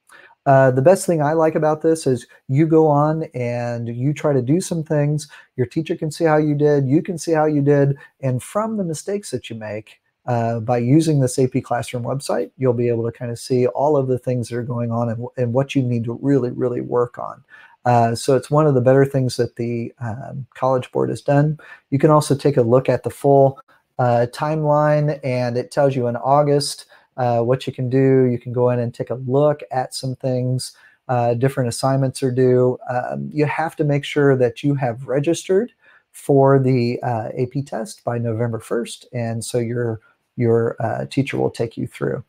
Uh, the best thing I like about this is you go on and you try to do some things. Your teacher can see how you did. You can see how you did. And from the mistakes that you make, uh, by using this AP Classroom website, you'll be able to kind of see all of the things that are going on and, and what you need to really, really work on. Uh, so it's one of the better things that the um, College Board has done. You can also take a look at the full uh, timeline, and it tells you in August uh, what you can do. You can go in and take a look at some things. Uh, different assignments are due. Um, you have to make sure that you have registered for the uh, AP test by November 1st, and so your your teacher will take you through.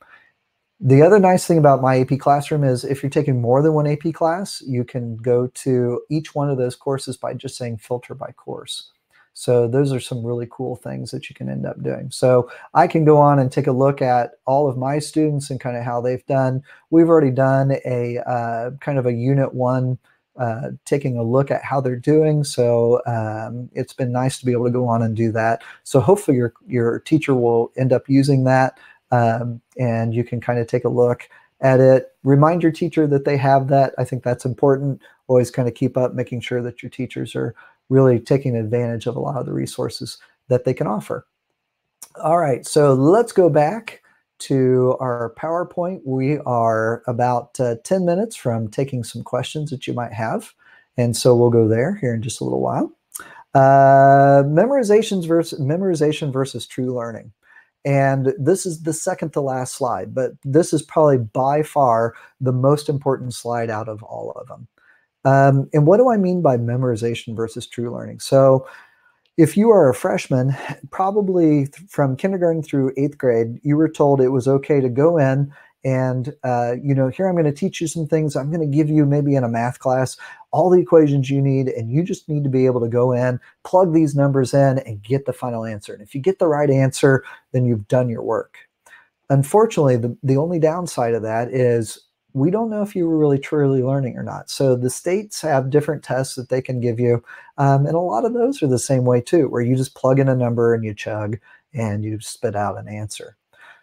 The other nice thing about my AP Classroom is if you're taking more than one AP class, you can go to each one of those courses by just saying filter by course. So those are some really cool things that you can end up doing. So I can go on and take a look at all of my students and kind of how they've done. We've already done a uh, kind of a unit one, uh, taking a look at how they're doing. So um, it's been nice to be able to go on and do that. So hopefully your, your teacher will end up using that um, and you can kind of take a look at it. Remind your teacher that they have that. I think that's important. Always kind of keep up making sure that your teachers are really taking advantage of a lot of the resources that they can offer. All right, so let's go back to our PowerPoint. We are about uh, 10 minutes from taking some questions that you might have. And so we'll go there here in just a little while. Uh, memorizations versus memorization versus true learning. And this is the second to last slide, but this is probably by far the most important slide out of all of them. Um, and what do I mean by memorization versus true learning? So if you are a freshman, probably from kindergarten through eighth grade, you were told it was okay to go in and, uh, you know, here I'm going to teach you some things. I'm going to give you maybe in a math class all the equations you need, and you just need to be able to go in, plug these numbers in, and get the final answer. And if you get the right answer, then you've done your work. Unfortunately, the, the only downside of that is we don't know if you were really truly learning or not. So the states have different tests that they can give you. Um, and a lot of those are the same way too, where you just plug in a number and you chug and you spit out an answer.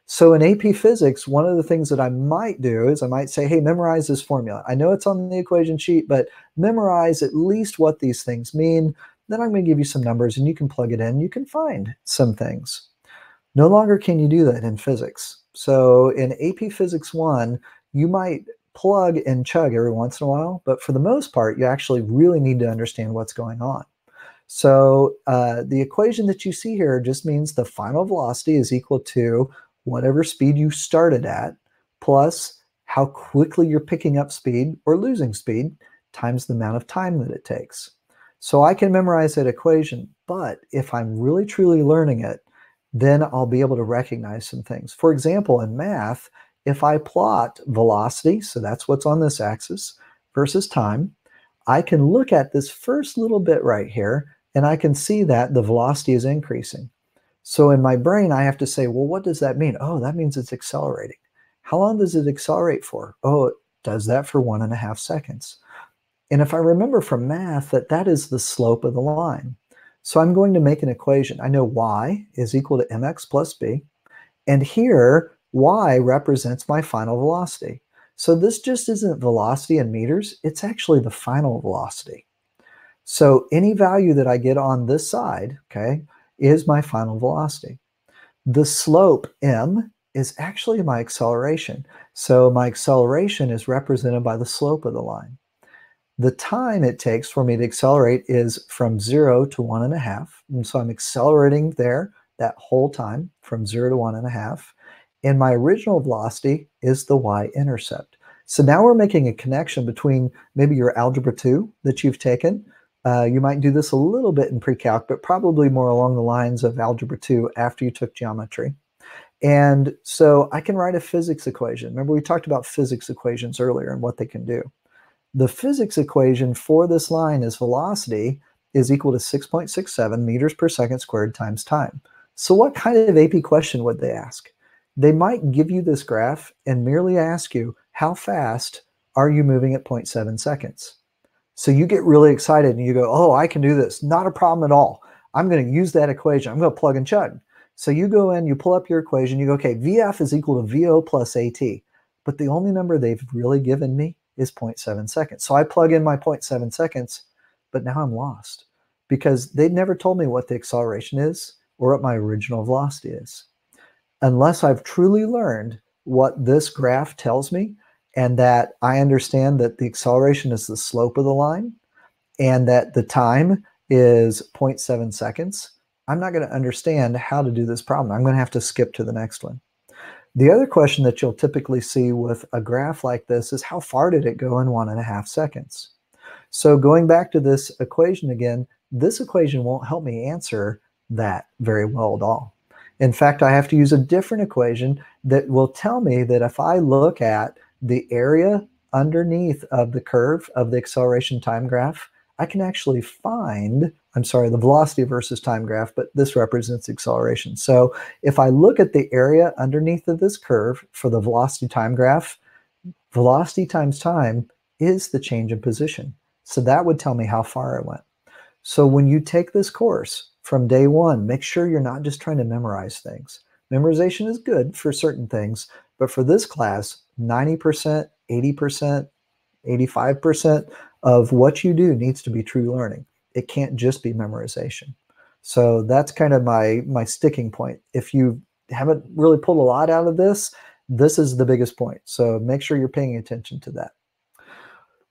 So in AP Physics, one of the things that I might do is I might say, hey, memorize this formula. I know it's on the equation sheet, but memorize at least what these things mean. Then I'm going to give you some numbers and you can plug it in. You can find some things. No longer can you do that in physics. So in AP Physics 1, you might plug and chug every once in a while, but for the most part, you actually really need to understand what's going on. So uh, the equation that you see here just means the final velocity is equal to whatever speed you started at, plus how quickly you're picking up speed or losing speed times the amount of time that it takes. So I can memorize that equation, but if I'm really truly learning it, then I'll be able to recognize some things. For example, in math, if I plot velocity, so that's what's on this axis, versus time, I can look at this first little bit right here, and I can see that the velocity is increasing. So in my brain, I have to say, well, what does that mean? Oh, that means it's accelerating. How long does it accelerate for? Oh, it does that for one and a half seconds. And if I remember from math that that is the slope of the line. So I'm going to make an equation. I know y is equal to mx plus b. And here, y represents my final velocity. So this just isn't velocity in meters, it's actually the final velocity. So any value that I get on this side, okay, is my final velocity. The slope m is actually my acceleration. So my acceleration is represented by the slope of the line. The time it takes for me to accelerate is from zero to one and a half. And so I'm accelerating there that whole time from zero to one and a half. And my original velocity is the y-intercept. So now we're making a connection between maybe your algebra 2 that you've taken uh, you might do this a little bit in pre-calc, but probably more along the lines of Algebra 2 after you took geometry. And so I can write a physics equation. Remember we talked about physics equations earlier and what they can do. The physics equation for this line is velocity is equal to 6.67 meters per second squared times time. So what kind of AP question would they ask? They might give you this graph and merely ask you, how fast are you moving at 0.7 seconds? So you get really excited and you go, oh, I can do this. Not a problem at all. I'm going to use that equation. I'm going to plug and chug. So you go in, you pull up your equation, you go, okay, VF is equal to VO plus AT. But the only number they've really given me is 0.7 seconds. So I plug in my 0.7 seconds, but now I'm lost because they never told me what the acceleration is or what my original velocity is. Unless I've truly learned what this graph tells me, and that I understand that the acceleration is the slope of the line and that the time is 0.7 seconds, I'm not going to understand how to do this problem. I'm going to have to skip to the next one. The other question that you'll typically see with a graph like this is how far did it go in one and a half seconds? So going back to this equation again, this equation won't help me answer that very well at all. In fact, I have to use a different equation that will tell me that if I look at the area underneath of the curve of the acceleration time graph, I can actually find, I'm sorry, the velocity versus time graph, but this represents acceleration. So if I look at the area underneath of this curve for the velocity time graph, velocity times time is the change in position. So that would tell me how far I went. So when you take this course from day one, make sure you're not just trying to memorize things. Memorization is good for certain things, but for this class, 90%, 80%, 85% of what you do needs to be true learning. It can't just be memorization. So that's kind of my my sticking point. If you haven't really pulled a lot out of this, this is the biggest point. So make sure you're paying attention to that.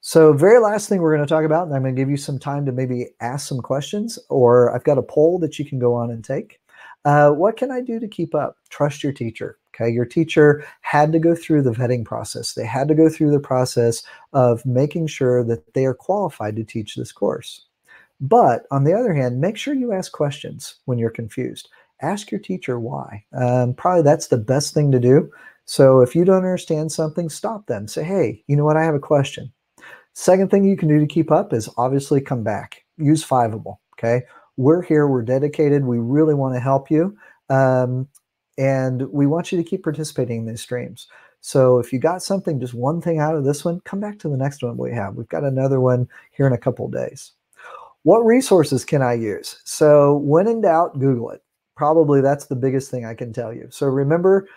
So very last thing we're going to talk about, and I'm going to give you some time to maybe ask some questions, or I've got a poll that you can go on and take. Uh, what can I do to keep up? Trust your teacher. Okay, your teacher had to go through the vetting process. They had to go through the process of making sure that they are qualified to teach this course. But on the other hand, make sure you ask questions when you're confused. Ask your teacher why. Um, probably that's the best thing to do. So if you don't understand something, stop them. Say, hey, you know what? I have a question. Second thing you can do to keep up is obviously come back. Use Fiveable. Okay, we're here. We're dedicated. We really want to help you. Um, and we want you to keep participating in these streams. So if you got something, just one thing out of this one, come back to the next one we have. We've got another one here in a couple days. What resources can I use? So when in doubt, Google it. Probably that's the biggest thing I can tell you. So remember,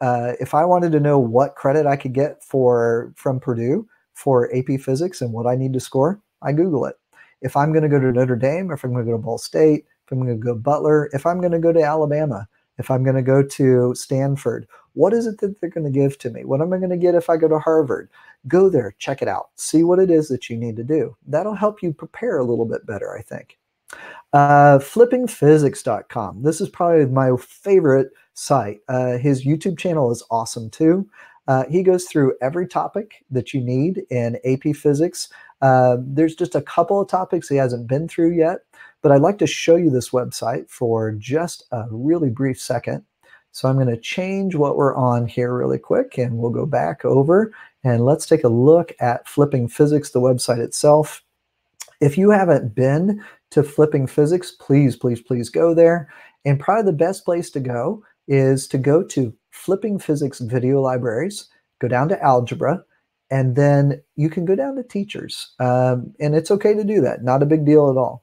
uh, if I wanted to know what credit I could get for from Purdue for AP Physics and what I need to score, I Google it. If I'm going to go to Notre Dame, if I'm going to go to Ball State, if I'm going to go Butler, if I'm going to go to Alabama, if I'm going to go to Stanford, what is it that they're going to give to me? What am I going to get if I go to Harvard? Go there, check it out, see what it is that you need to do. That'll help you prepare a little bit better, I think. Uh, flippingphysics.com. This is probably my favorite site. Uh, his YouTube channel is awesome too. Uh, he goes through every topic that you need in AP Physics. Uh, there's just a couple of topics he hasn't been through yet, but I'd like to show you this website for just a really brief second. So I'm going to change what we're on here really quick and we'll go back over and let's take a look at Flipping Physics, the website itself. If you haven't been to Flipping Physics, please, please, please go there. And probably the best place to go is to go to Flipping Physics video libraries, go down to algebra, and then you can go down to teachers. Um, and it's okay to do that, not a big deal at all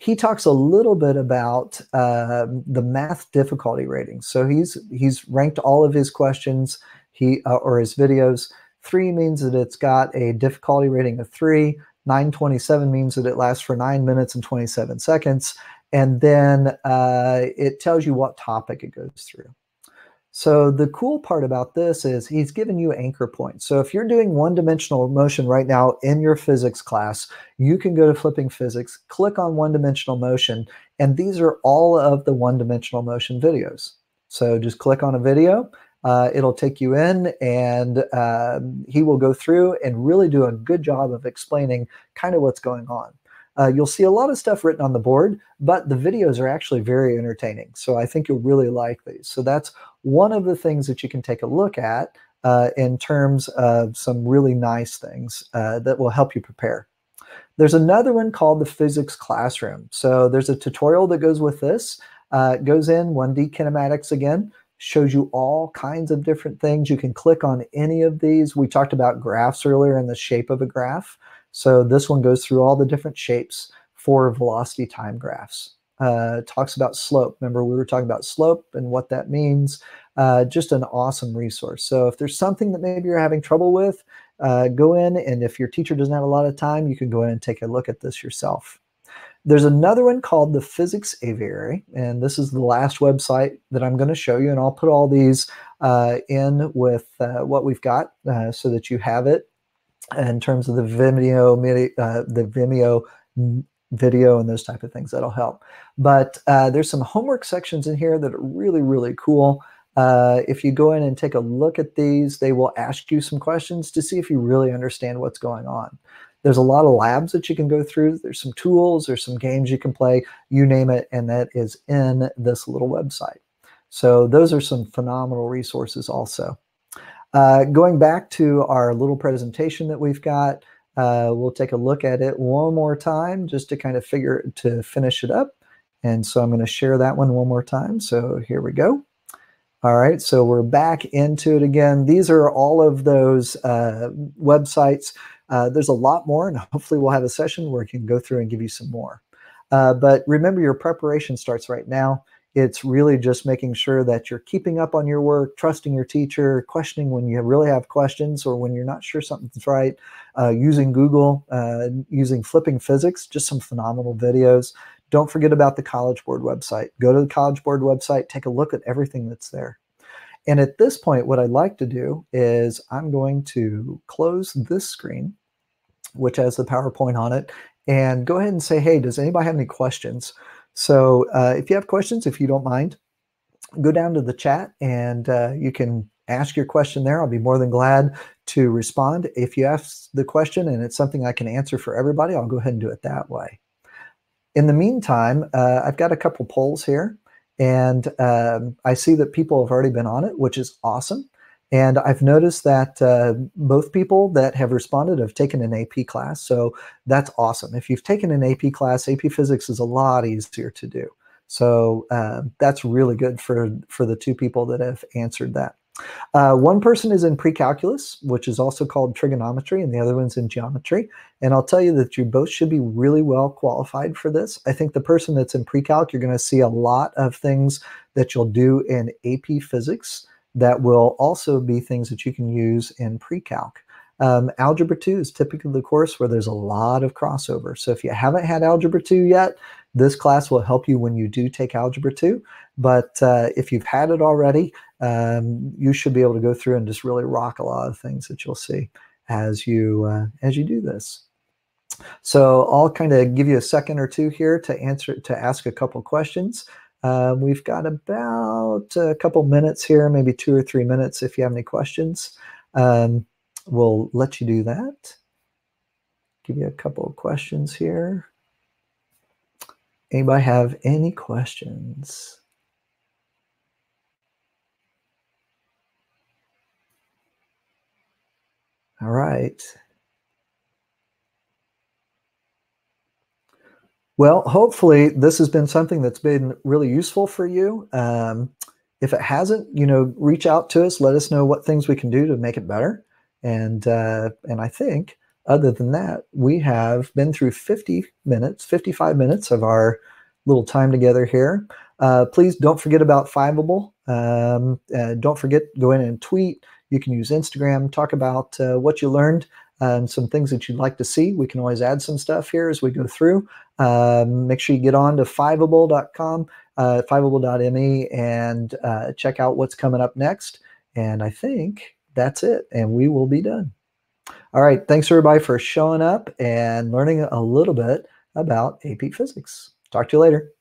he talks a little bit about uh, the math difficulty rating. So he's he's ranked all of his questions he uh, or his videos. Three means that it's got a difficulty rating of three. 927 means that it lasts for nine minutes and 27 seconds. And then uh, it tells you what topic it goes through. So the cool part about this is he's given you anchor points. So if you're doing one-dimensional motion right now in your physics class, you can go to Flipping Physics, click on one-dimensional motion, and these are all of the one-dimensional motion videos. So just click on a video, uh, it'll take you in and uh, he will go through and really do a good job of explaining kind of what's going on. Uh, you'll see a lot of stuff written on the board, but the videos are actually very entertaining. So I think you'll really like these. So that's one of the things that you can take a look at uh, in terms of some really nice things uh, that will help you prepare. There's another one called the Physics Classroom. So there's a tutorial that goes with this. Uh, goes in 1D kinematics again, shows you all kinds of different things. You can click on any of these. We talked about graphs earlier and the shape of a graph. So this one goes through all the different shapes for velocity time graphs uh, talks about slope. Remember, we were talking about slope and what that means. Uh, just an awesome resource. So if there's something that maybe you're having trouble with, uh, go in, and if your teacher doesn't have a lot of time, you can go in and take a look at this yourself. There's another one called the Physics Aviary, and this is the last website that I'm going to show you, and I'll put all these uh, in with uh, what we've got uh, so that you have it in terms of the Vimeo, the Vimeo video and those type of things that'll help. But uh, there's some homework sections in here that are really, really cool. Uh, if you go in and take a look at these, they will ask you some questions to see if you really understand what's going on. There's a lot of labs that you can go through. There's some tools, there's some games you can play, you name it, and that is in this little website. So those are some phenomenal resources also. Uh, going back to our little presentation that we've got, uh, we'll take a look at it one more time just to kind of figure to finish it up. And so I'm going to share that one one more time. So here we go. All right, so we're back into it again. These are all of those uh, websites. Uh, there's a lot more, and hopefully we'll have a session where we can go through and give you some more. Uh, but remember, your preparation starts right now. It's really just making sure that you're keeping up on your work, trusting your teacher, questioning when you really have questions or when you're not sure something's right, uh, using Google, uh, using Flipping Physics, just some phenomenal videos. Don't forget about the College Board website. Go to the College Board website, take a look at everything that's there. And at this point, what I'd like to do is I'm going to close this screen, which has the PowerPoint on it, and go ahead and say, hey, does anybody have any questions? So uh, if you have questions, if you don't mind, go down to the chat and uh, you can ask your question there. I'll be more than glad to respond. If you ask the question and it's something I can answer for everybody, I'll go ahead and do it that way. In the meantime, uh, I've got a couple polls here, and um, I see that people have already been on it, which is awesome. And I've noticed that uh, both people that have responded have taken an AP class. So that's awesome. If you've taken an AP class, AP Physics is a lot easier to do. So uh, that's really good for, for the two people that have answered that. Uh, one person is in pre-calculus, which is also called trigonometry, and the other one's in geometry. And I'll tell you that you both should be really well qualified for this. I think the person that's in pre-calc, you're going to see a lot of things that you'll do in AP Physics that will also be things that you can use in pre-calc. Um, algebra 2 is typically the course where there's a lot of crossover. So if you haven't had Algebra 2 yet, this class will help you when you do take Algebra 2. But uh, if you've had it already, um, you should be able to go through and just really rock a lot of things that you'll see as you uh, as you do this. So I'll kind of give you a second or two here to answer to ask a couple questions. Um, we've got about a couple minutes here, maybe two or three minutes if you have any questions. Um, we'll let you do that. Give you a couple of questions here. Anybody have any questions? All right. Well, hopefully this has been something that's been really useful for you. Um, if it hasn't, you know, reach out to us. Let us know what things we can do to make it better. And uh, and I think other than that, we have been through 50 minutes, 55 minutes of our little time together here. Uh, please don't forget about Fiveable. Um, uh, don't forget, go in and tweet. You can use Instagram, talk about uh, what you learned and some things that you'd like to see. We can always add some stuff here as we go through. Um, make sure you get on to fiveable.com, uh, fiveable.me, and uh, check out what's coming up next. And I think that's it, and we will be done. All right, thanks everybody for showing up and learning a little bit about AP Physics. Talk to you later.